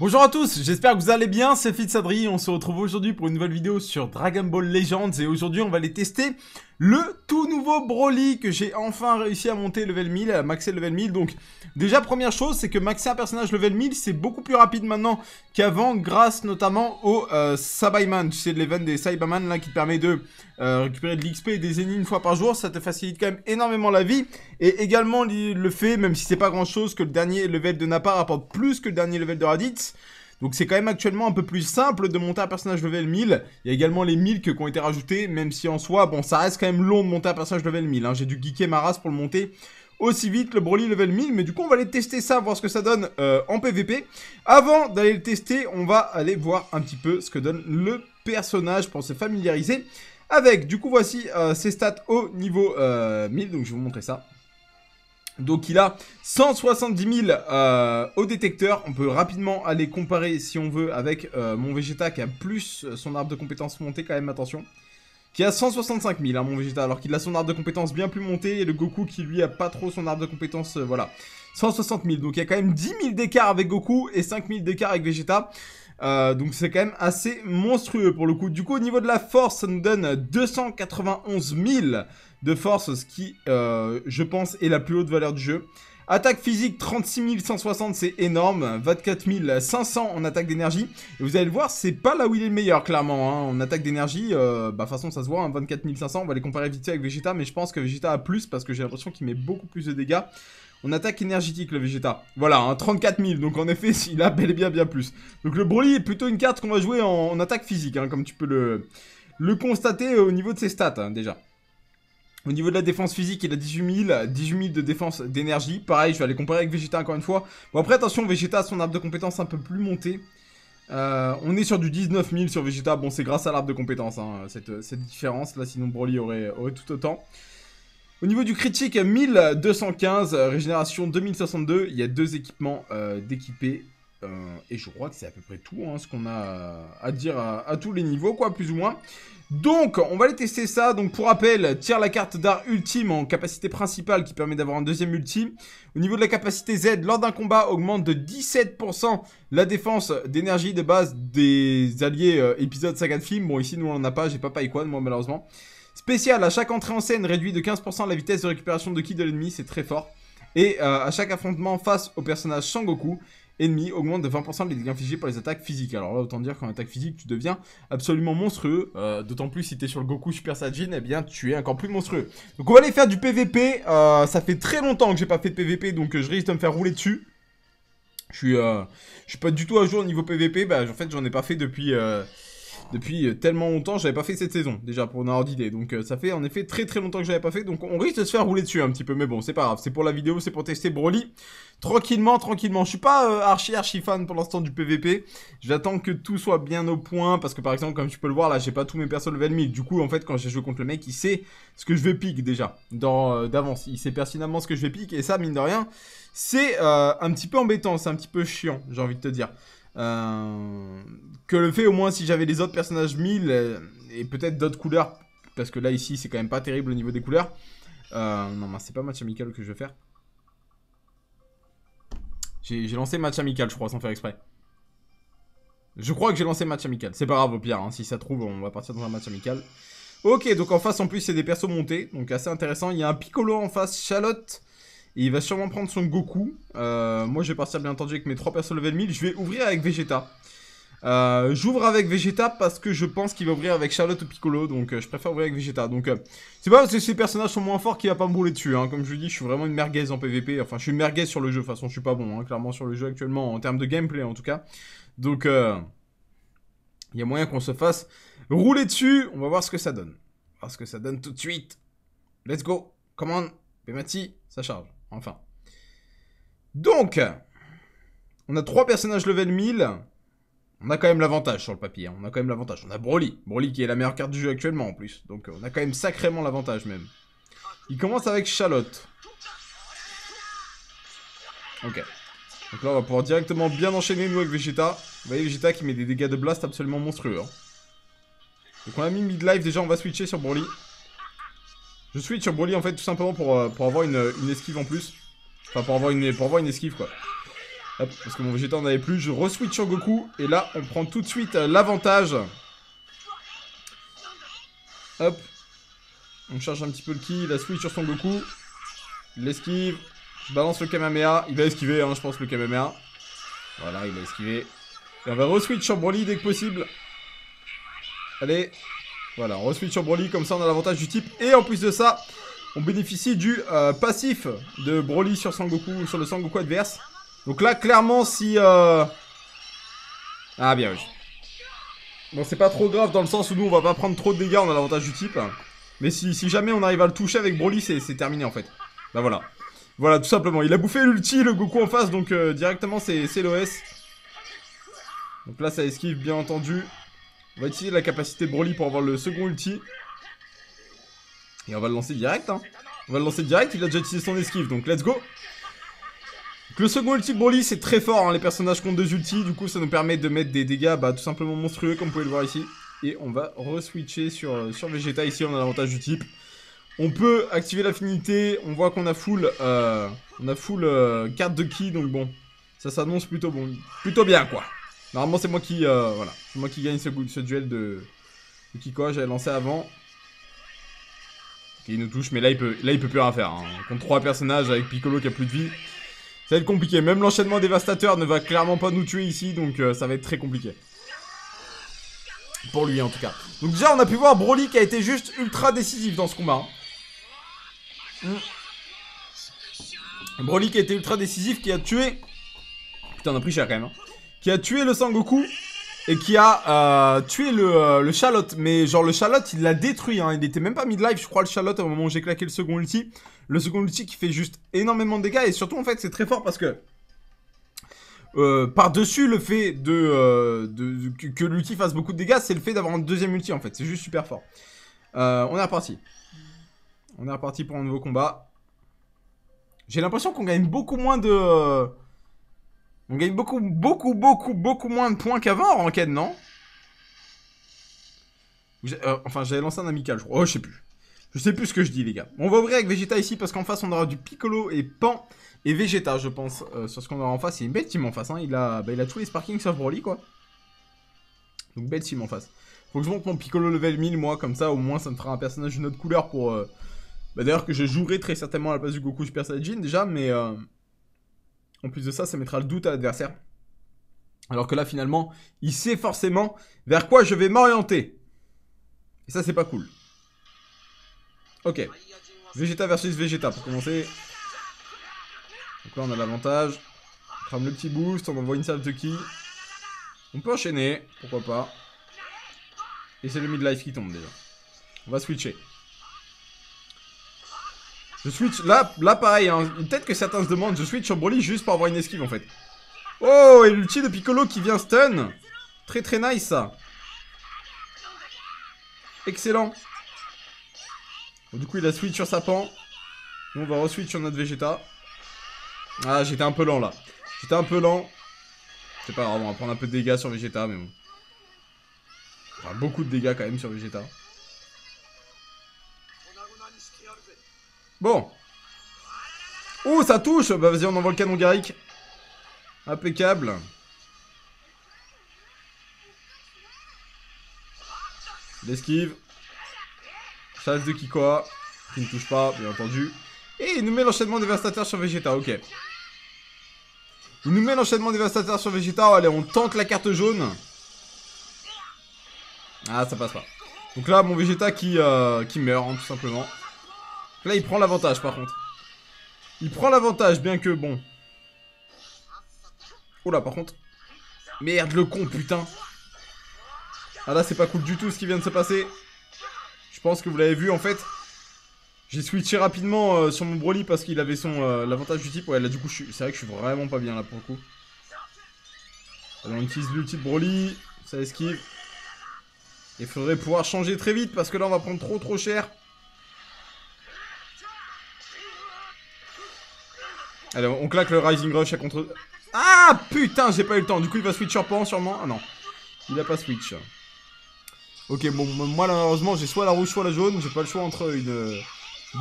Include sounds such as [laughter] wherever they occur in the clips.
Bonjour à tous, j'espère que vous allez bien, c'est Fitzadri, on se retrouve aujourd'hui pour une nouvelle vidéo sur Dragon Ball Legends et aujourd'hui on va aller tester le tout nouveau Broly que j'ai enfin réussi à monter level 1000, à maxer level 1000. Donc déjà première chose c'est que maxer un personnage level 1000 c'est beaucoup plus rapide maintenant qu'avant grâce notamment au euh, Sabaiman, tu sais l'event des Saibaman là qui te permet de euh, récupérer de l'XP et des ennemis une fois par jour, ça te facilite quand même énormément la vie. Et également le fait, même si c'est pas grand chose, que le dernier level de Nappa rapporte plus que le dernier level de Raditz. Donc c'est quand même actuellement un peu plus simple de monter un personnage level 1000. Il y a également les 1000 qui ont été rajoutés, même si en soi, bon, ça reste quand même long de monter un personnage level 1000. Hein. J'ai dû geeker ma race pour le monter aussi vite, le Broly level 1000. Mais du coup, on va aller tester ça, voir ce que ça donne euh, en PVP. Avant d'aller le tester, on va aller voir un petit peu ce que donne le personnage pour se familiariser avec. Du coup, voici euh, ses stats au niveau 1000, euh, donc je vais vous montrer ça. Donc il a 170 000 euh, au détecteur. On peut rapidement aller comparer si on veut avec euh, mon Vegeta qui a plus son arbre de compétences monté quand même, attention. Qui a 165 000 hein, mon Vegeta alors qu'il a son arbre de compétences bien plus monté et le Goku qui lui a pas trop son arbre de compétences, euh, voilà. 160 000 donc il y a quand même 10 000 d'écart avec Goku et 5 000 d'écart avec Vegeta. donc c'est quand même assez monstrueux pour le coup. Du coup au niveau de la force ça nous donne 291 000 de force, ce qui, euh, je pense, est la plus haute valeur du jeu. Attaque physique 36 160, c'est énorme. 24 500 en attaque d'énergie. Et vous allez le voir, c'est pas là où il est le meilleur, clairement. Hein. En attaque d'énergie, euh, bah de toute façon, ça se voit, 24 hein, 500. On va les comparer vite fait avec Vegeta, mais je pense que Vegeta a plus parce que j'ai l'impression qu'il met beaucoup plus de dégâts. En attaque énergétique, le Vegeta. Voilà, hein, 34 000. Donc en effet, [laughs] il a bel et bien bien plus. Donc le Broly est plutôt une carte qu'on va jouer en, attaque physique, hein, comme tu peux le, le constater au niveau de ses stats, déjà. Au niveau de la défense physique, il a 18 000, 18 000 de défense d'énergie. Pareil, je vais aller comparer avec Vegeta encore une fois. Bon, après, attention, Vegeta a son arbre de compétences un peu plus monté. Euh, on est sur du 19 000 sur Vegeta. Bon, c'est grâce à l'arbre de compétences, hein, cette, différence. Là, sinon, Broly aurait, aurait tout autant. Au niveau du critique, 1215, régénération 2062. Il y a deux équipements euh, d'équipés. Euh, et je crois que c'est à peu près tout hein, ce qu'on a à dire à, tous les niveaux, quoi, plus ou moins. Donc, on va aller tester ça. Donc, pour rappel, tire la carte d'art ultime en capacité principale qui permet d'avoir un deuxième ultime. Au niveau de la capacité Z, lors d'un combat, augmente de 17% la défense d'énergie de base des alliés euh, épisode saga de film. Bon, ici, nous, on en a pas. J'ai pas Paikwan, moi, malheureusement. Spécial, à chaque entrée en scène, réduit de 15% la vitesse de récupération de ki de l'ennemi. C'est très fort. Et euh, à chaque affrontement face au personnage Sangoku, ennemi augmente de 20% les dégâts infligés par les attaques physiques. Alors là, autant dire qu'en attaque physique, tu deviens absolument monstrueux. Euh, d'autant plus si t'es sur le Goku Super Saiyan, eh bien, tu es encore plus monstrueux. Donc on va aller faire du PVP. Euh, ça fait très longtemps que j'ai pas fait de PVP, donc euh, je risque de me faire rouler dessus. Je suis, je suis pas du tout à jour au niveau PVP. Bah, en fait, j'en ai pas fait depuis depuis euh, tellement longtemps, j'avais pas fait cette saison, déjà, pour une ordre d'idée. Donc euh, ça fait en effet très très longtemps que j'avais pas fait, donc on risque de se faire rouler dessus un petit peu, mais bon, c'est pas grave, c'est pour la vidéo, c'est pour tester Broly. Tranquillement, tranquillement, je suis pas euh, archi archi fan pour l'instant du PVP, j'attends que tout soit bien au point, parce que par exemple, comme tu peux le voir, là, j'ai pas tous mes persos level 1000, du coup, en fait, quand j'ai joué contre le mec, il sait ce que je vais pique déjà, d'avance, il sait pertinemment ce que je vais pique, et ça, mine de rien, c'est un petit peu embêtant, c'est un petit peu chiant, j'ai envie de te dire. Euh, que le fait au moins si j'avais les autres personnages 1000 euh, et peut-être d'autres couleurs, parce que là ici c'est quand même pas terrible au niveau des couleurs. Euh, non, c'est pas match amical que je vais faire. J'ai lancé match amical, je crois, sans faire exprès. Je crois que j'ai lancé match amical. C'est pas grave au pire, hein. si ça trouve, on va partir dans un match amical. Ok, donc en face en plus c'est des persos montés, donc assez intéressant. Il y a un Piccolo en face, Charlotte, il va sûrement prendre son Goku. Euh, moi, je vais partir bien entendu avec mes 3 persos level 1000. Je vais ouvrir avec Vegeta. Euh, j'ouvre avec Vegeta parce que je pense qu'il va ouvrir avec Charlotte ou Piccolo. Donc, euh, je préfère ouvrir avec Vegeta. Donc, c'est pas parce que ces personnages sont moins forts qu'il va pas me rouler dessus. Hein. Comme je vous dis, je suis vraiment une merguez en PvP. Enfin, je suis une merguez sur le jeu. De toute façon, je suis pas bon, hein, clairement, sur le jeu actuellement, en termes de gameplay en tout cas. Donc, il y a moyen qu'on se fasse rouler dessus. On va voir ce que ça donne. Voir ce que ça donne tout de suite. Let's go. Commande. Pemati, ça charge. Enfin. Donc, on a trois personnages level 1000. On a quand même l'avantage sur le papier. Hein. On a quand même l'avantage. On a Broly. Broly qui est la meilleure carte du jeu actuellement en plus. Donc on a quand même sacrément l'avantage même. Il commence avec Charlotte. Ok. Donc là on va pouvoir directement bien enchaîner nous avec Vegeta. Vous voyez Vegeta qui met des dégâts de blast absolument monstrueux. Hein. Donc on a mis midlife déjà on va switcher sur Broly. Je switch sur Broly en fait tout simplement pour, euh, pour avoir une, une, esquive en plus. Enfin pour avoir, une, pour avoir une esquive quoi. Hop, parce que mon Vegeta en avait plus. Je re-switch sur Goku. Et là, on prend tout de suite euh, l'avantage. Hop. On charge un petit peu le ki. Il a switch sur son Goku. L'esquive. Je balance le Kamehameha. Il va esquiver, hein, je pense, le Kamehameha. Voilà, il a esquivé. Et on va re-switch sur Broly dès que possible. Allez. Voilà, on re-switch sur Broly. Comme ça, on a l'avantage du type. Et en plus de ça, on bénéficie du euh, passif de Broly sur, Sangoku, sur le Sangoku adverse. Donc là, clairement, si... Euh... Ah, bien oui. Bon, c'est pas trop grave dans le sens où nous, on va pas prendre trop de dégâts, on a l'avantage du type. Mais si, jamais on arrive à le toucher avec Broly, c'est terminé, en fait. Bah voilà. Voilà, tout simplement. Il a bouffé l'ulti, le Goku en face, donc euh, directement, c'est l'OS. Donc là, ça esquive, bien entendu. On va utiliser la capacité Broly pour avoir le second ulti. Et on va le lancer direct, hein. On va le lancer direct, il a déjà utilisé son esquive, donc let's go le second ulti Broly, c'est très fort, hein, les personnages comptent deux ultis, du coup ça nous permet de mettre des dégâts bah, tout simplement monstrueux, comme vous pouvez le voir ici. Et on va re-switcher sur, euh, Vegeta, ici on a l'avantage du type. On peut activer l'affinité, on voit qu'on a full, euh, on a full euh, carte de ki, donc bon, ça s'annonce plutôt bon, plutôt bien quoi. Normalement c'est moi qui, voilà, c'est moi qui gagne ce, ce duel de, Kiko, j'avais lancé avant. il nous touche, mais là il peut, là il peut plus rien faire. Hein. Contre trois personnages avec Piccolo qui a plus de vie, ça va être compliqué. Même l'enchaînement dévastateur ne va clairement pas nous tuer ici, donc euh, ça va être très compliqué. Pour lui en tout cas. Donc déjà on a pu voir Broly qui a été juste ultra décisif dans ce combat. Hein. Broly qui a été ultra décisif, qui a tué... Putain on a pris cher quand même. Hein. Qui a tué le Sangoku et qui a euh, tué le, euh, le Charlotte. Mais genre le Charlotte il l'a détruit. Hein. Il était même pas mid-life je crois le Charlotte au moment où j'ai claqué le second ulti. Le second ulti qui fait juste énormément de dégâts. Et surtout, en fait, c'est très fort parce que... Euh, par-dessus le fait de, euh, que, l'ulti fasse beaucoup de dégâts, c'est le fait d'avoir un deuxième ulti, en fait. C'est juste super fort. Euh, on est reparti. On est reparti pour un nouveau combat. J'ai l'impression qu'on gagne beaucoup moins de... On gagne beaucoup, beaucoup, beaucoup, beaucoup moins de points qu'avant en ranked, non Enfin, j'avais lancé un amical, je crois. Oh, je sais plus. Je sais plus ce que je dis, les gars. On va ouvrir avec Vegeta ici parce qu'en face, on aura du Piccolo et Pan et Vegeta, je pense, euh, sur ce qu'on aura en face. A une belle team en face. Hein. Il, a, bah, il a tous les Sparking sauf Broly, quoi. Donc, belle team en face. Faut que je monte mon Piccolo level 1000, moi, comme ça, au moins, ça me fera un personnage d'une autre couleur pour... Euh, bah, D'ailleurs, que je jouerai très certainement à la place du Goku Super Saiyajin, déjà, mais... En plus de ça, ça mettra le doute à l'adversaire. Alors que là, finalement, il sait forcément vers quoi je vais m'orienter. Et ça, c'est pas cool. Ok. Vegeta versus Vegeta pour commencer. Donc là on a l'avantage. On crame le petit boost, on envoie une salve de ki. On peut enchaîner, pourquoi pas. Et c'est le midlife qui tombe déjà. On va switcher. Je switch, là, là pareil, hein. peut-être que certains se demandent, je switch sur Broly juste pour avoir une esquive en fait. Oh, et l'ulti de Piccolo qui vient stun. Très très nice ça. Excellent du coup, il a switch sur sa pan. Nous, on va re-switch sur notre Vegeta. Ah, j'étais un peu lent, là. J'étais un peu lent. C'est pas grave, on va prendre un peu de dégâts sur Vegeta, mais bon. Enfin, beaucoup de dégâts, quand même, sur Vegeta. Bon. Oh, ça touche Bah, vas-y, on envoie le canon Garrick. Impeccable. L'esquive. Chasse de Kikoa, qui ne touche pas, bien entendu. Et il nous met l'enchaînement dévastateur sur Vegeta, ok. Il nous met l'enchaînement dévastateur sur Vegeta, allez, on tente la carte jaune. Ah, ça passe pas. Donc là, mon Vegeta qui, euh, meurt, hein, tout simplement. Là, il prend l'avantage, par contre. Il prend l'avantage, bien que, bon... Oh là, par contre... Merde, le con, putain. Ah là, c'est pas cool du tout ce qui vient de se passer. Je pense que vous l'avez vu en fait. J'ai switché rapidement euh, sur mon Broly parce qu'il avait son euh, l'avantage du type. Ouais là du coup c'est vrai que je suis vraiment pas bien là pour le coup. On utilise l'ulti de Broly, ça esquive. Il faudrait pouvoir changer très vite parce que là on va prendre trop trop cher. Allez on claque le Rising Rush à contre... Ah putain j'ai pas eu le temps. Du coup il va switch sur Pan sûrement. Ah non. Il a pas switch. Ok, bon, moi malheureusement j'ai soit la rouge soit la jaune, j'ai pas le choix entre une euh,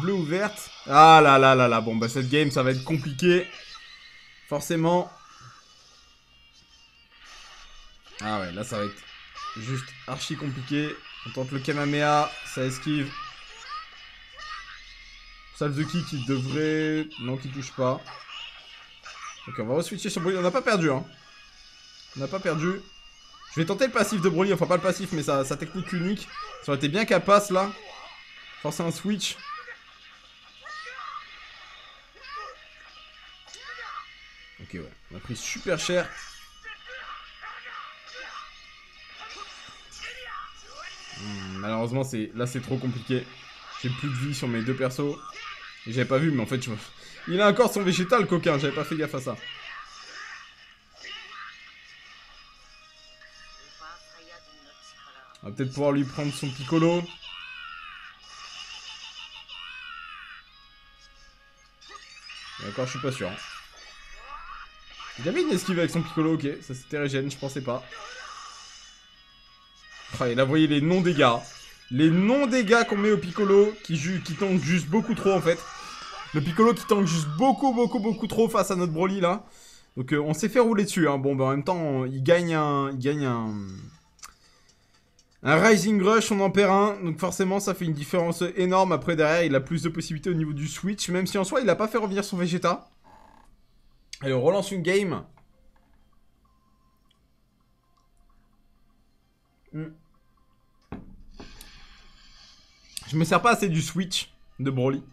bleue ou verte. Ah là là là là, bon bah cette game ça va être compliqué. Forcément. Ah ouais, là ça va être juste archi compliqué. On tente le Kamehameha, ça esquive. Salve de qui devrait... Non, qui touche pas. Ok, on va re-switcher sur Broly. On n'a pas perdu, hein. On n'a pas perdu. Je vais tenter le passif de Broly. Enfin, pas le passif, mais sa, technique unique. Ça aurait été bien qu'elle passe, là. Forcer un switch. Ok, ouais. On a pris super cher. Hmm, malheureusement, là, c'est trop compliqué. J'ai plus de vie sur mes deux persos. J'avais pas vu, mais en fait, je... il a encore son végétal, coquin. J'avais pas fait gaffe à ça. On va peut-être pouvoir lui prendre son piccolo. D'accord, je suis pas sûr. Il avait une esquive avec son piccolo, ok. Ça c'était régène, je pensais pas. Oh, et là, vous voyez les non-dégâts. Les non-dégâts qu'on met au piccolo qui, qui tankent juste beaucoup trop en fait. Le piccolo qui tank juste beaucoup, beaucoup, beaucoup trop face à notre Broly là. Donc euh, on s'est fait rouler dessus. Hein. Bon, bah en même temps, il gagne un... Il gagne un... Un Rising Rush, on en perd un, donc forcément ça fait une différence énorme. Après derrière, il a plus de possibilités au niveau du switch, même si en soi il a pas fait revenir son Vegeta. Allez, on relance une game. Hmm. Je me sers pas assez du switch de Broly.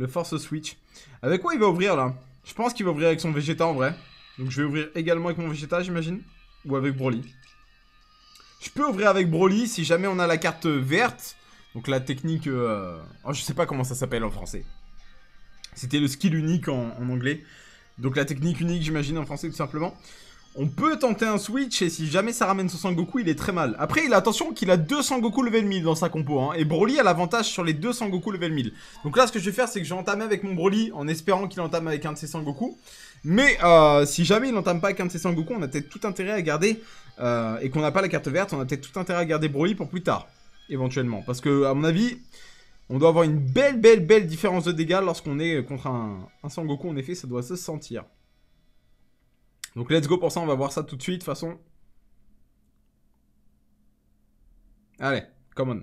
Le force switch. Avec quoi il va ouvrir là? Je pense qu'il va ouvrir avec son Vegeta en vrai. Donc je vais ouvrir également avec mon Vegeta j'imagine. Ou avec Broly. Je peux ouvrir avec Broly si jamais on a la carte verte. Donc la technique... Euh... Oh, je sais pas comment ça s'appelle en français. C'était le skill unique en, anglais. Donc la technique unique, j'imagine, en français tout simplement. On peut tenter un switch et si jamais ça ramène son Sangoku, il est très mal. Après, il a attention qu'il a 2 Sangoku level 1000 dans sa compo. Hein, et Broly a l'avantage sur les 2 Sangoku level 1000. Donc là, ce que je vais faire, c'est que je vais entamer avec mon Broly en espérant qu'il entame avec un de ses Sangoku. Mais euh, si jamais il n'entame pas avec un de ses Sangoku, on a peut-être tout intérêt à garder euh, et qu'on n'a pas la carte verte, on a peut-être tout intérêt à garder Broly pour plus tard, éventuellement. Parce que, à mon avis, on doit avoir une belle, belle, belle différence de dégâts lorsqu'on est contre un, un Sangoku. En effet, ça doit se sentir. Donc, let's go pour ça, on va voir ça tout de suite, de toute façon. Allez, come on.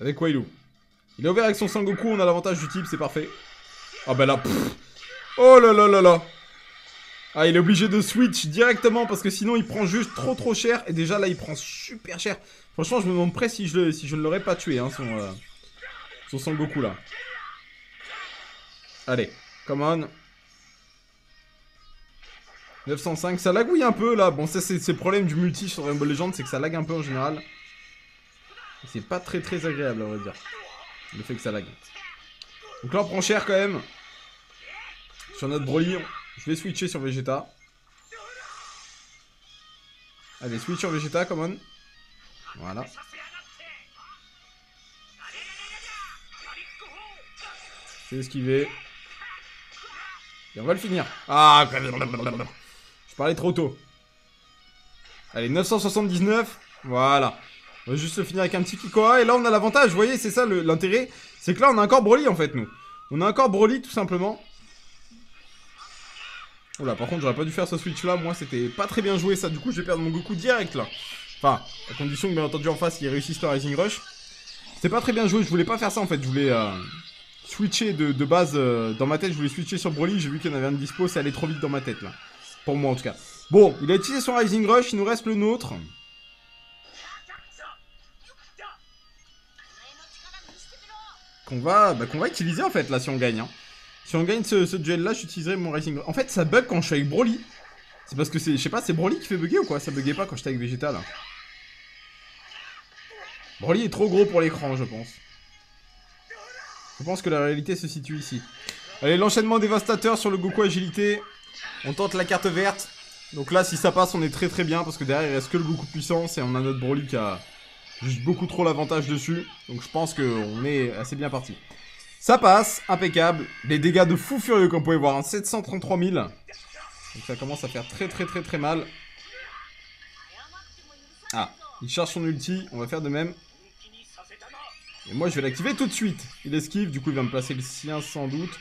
Avec Wailu. Il est ouvert avec son Sangoku, on a l'avantage du type, c'est parfait. Ah bah là, Oh là là là là ah, il est obligé de switch directement parce que sinon il prend juste trop trop cher. Et déjà là, il prend super cher. Franchement, je me demande je, si je ne l'aurais pas tué, hein, son, euh, son Sangoku là. Allez, come on. 905, ça lagouille un peu là. Bon, ça c'est le problème du multi sur Rainbow Legends, c'est que ça lag un peu en général. C'est pas très très agréable, à vrai dire. Le fait que ça lag. Donc là, on prend cher quand même. Sur notre Broly, je vais switcher sur Vegeta. Allez, switch sur Vegeta, come on. Voilà. C'est esquivé. Et on va le finir. Ah Je parlais trop tôt. Allez, 979. Voilà. On va juste finir avec un petit Kikoa. Et là, on a l'avantage. Vous voyez, c'est ça l'intérêt. C'est que là, on a encore Broly, en fait, nous. On a encore Broly, tout simplement. Oula, par contre, j'aurais pas dû faire ce switch là. Moi, c'était pas très bien joué ça. Du coup, je vais perdre mon Goku direct là. Enfin, à condition que, bien entendu, en face, il réussisse le Rising Rush. C'était pas très bien joué. Je voulais pas faire ça en fait. Je voulais euh, switcher de, base euh, dans ma tête. Je voulais switcher sur Broly. J'ai vu qu'il y en avait un dispo. Ça allait trop vite dans ma tête là. Pour moi en tout cas. Bon, il a utilisé son Rising Rush. Il nous reste le nôtre. Qu'on va, bah, qu'on va utiliser en fait là si on gagne. Hein. Si on gagne ce, duel-là, j'utiliserai mon Racing... En fait, ça bug quand je suis avec Broly. C'est parce que c'est... Je sais pas, c'est Broly qui fait bugger ou quoi? Ça buguait pas quand j'étais avec Vegeta, là. Broly est trop gros pour l'écran, je pense. Je pense que la réalité se situe ici. Allez, l'enchaînement dévastateur sur le Goku Agilité. On tente la carte verte. Donc là, si ça passe, on est très très bien. Parce que derrière, il reste que le Goku puissance. Et on a notre Broly qui a juste beaucoup trop l'avantage dessus. Donc je pense qu'on est assez bien parti. Ça passe, impeccable. Les dégâts de fou furieux comme vous pouvez voir, 733 000. Donc ça commence à faire très très très très mal. Ah, il charge son ulti, on va faire de même. Et moi je vais l'activer tout de suite. Il esquive, du coup il va me placer le sien sans doute.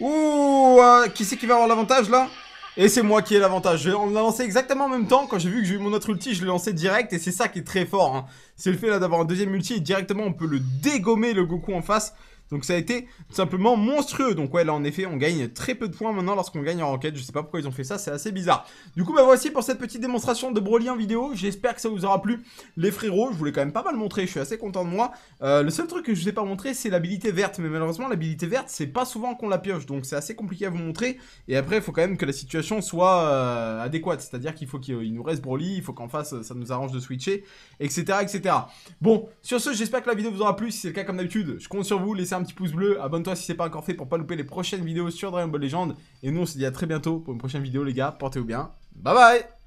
Ouh, euh, qui c'est qui va avoir l'avantage là? Et c'est moi qui ai l'avantage. On l'a lancé exactement en même temps. Quand j'ai vu que j'ai eu mon autre ulti, je l'ai lancé direct. Et c'est ça qui est très fort. Hein. C'est le fait là d'avoir un deuxième ulti et directement on peut le dégommer le Goku en face. Donc ça a été tout simplement monstrueux. Donc ouais, là en effet, on gagne très peu de points maintenant lorsqu'on gagne en roquette. Je sais pas pourquoi ils ont fait ça, c'est assez bizarre. Du coup, bah voici pour cette petite démonstration de Broly en vidéo. J'espère que ça vous aura plu. Les frérots, je voulais quand même pas mal montrer, je suis assez content de moi. Euh, le seul truc que je vous ai pas montré, c'est l'habilité verte. Mais malheureusement, l'habilité verte, c'est pas souvent qu'on la pioche. Donc c'est assez compliqué à vous montrer. Et après, il faut quand même que la situation soit euh, adéquate. C'est-à-dire qu'il faut qu'il nous reste Broly, il faut qu'en face, ça nous arrange de switcher, etc. etc. Bon, sur ce, j'espère que la vidéo vous aura plu. Si c'est le cas, comme d'habitude, je compte sur vous. Laissez un petit pouce bleu, abonnez toi si c'est pas encore fait pour pas louper les prochaines vidéos sur Dragon Ball Legends. Et nous on se dit à très bientôt pour une prochaine vidéo les gars, portez-vous bien. Bye bye